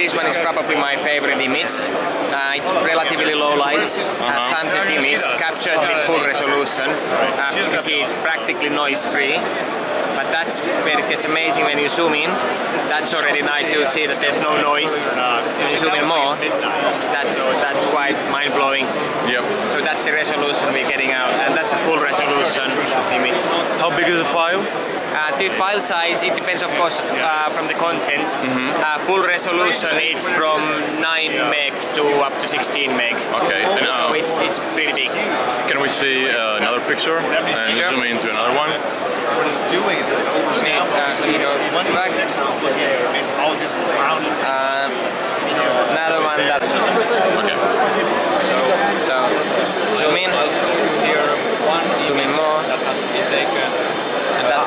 this one is probably my favorite image. Uh, it's relatively low light, uh, sunset image, captured with full resolution. Uh, you can see it's practically noise free. But that's where it gets amazing when you zoom in. That's already nice. You see that there's no noise. When you zoom in more, that's that's quite mind blowing. Yep. So that's the resolution we're getting out, and that's a full resolution image. How big is the file? Uh, the file size, it depends of course uh, from the content. Uh, full resolution it's from 9 meg to up to 16 meg. Okay. And, So uh, it's it's pretty big. can we see uh, another picture and Sure. zoom into another one? What it's doing is it's See, uh, you know, back, all just around it. uh, another one that Okay. so zoom in, zoom in more,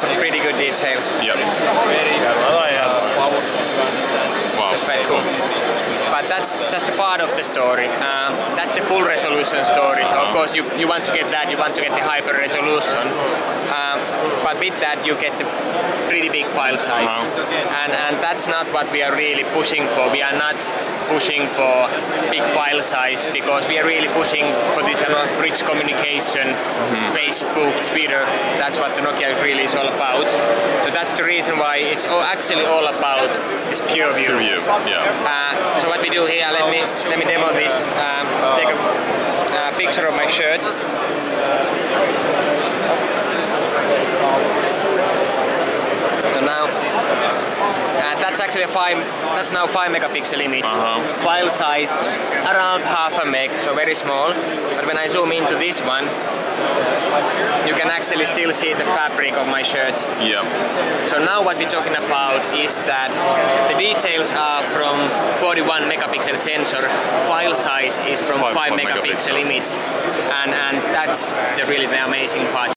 that's pretty good detail. Yep. Wow. That's very cool. But that's just a part of the story. Um, that's the full resolution story. So of course you, you want to get that, you want to get the hyper resolution. Um, but with that you get the pretty big file size. And, and that's not what we are really pushing for. We are not pushing for big file size because we are really pushing for this kind of rich communication, Facebook, Twitter. That's what the Nokia really is all about. So that's the reason why it's all, actually all about this PureView. Pure view. Yeah. Uh, so what we do here, let me demo this. Um, let's take a uh, picture of my shirt. So now, uh, that's actually a five. That's now five megapixel image. Uh-huh. File size around half a meg, so very small. But when I zoom into this one, you can actually still see the fabric of my shirt. Yeah. So now what we're talking about is that the details are from 41 megapixel sensor, file size is from Five- 5, five megapixel megapixel. image, and, and that's the really the amazing part.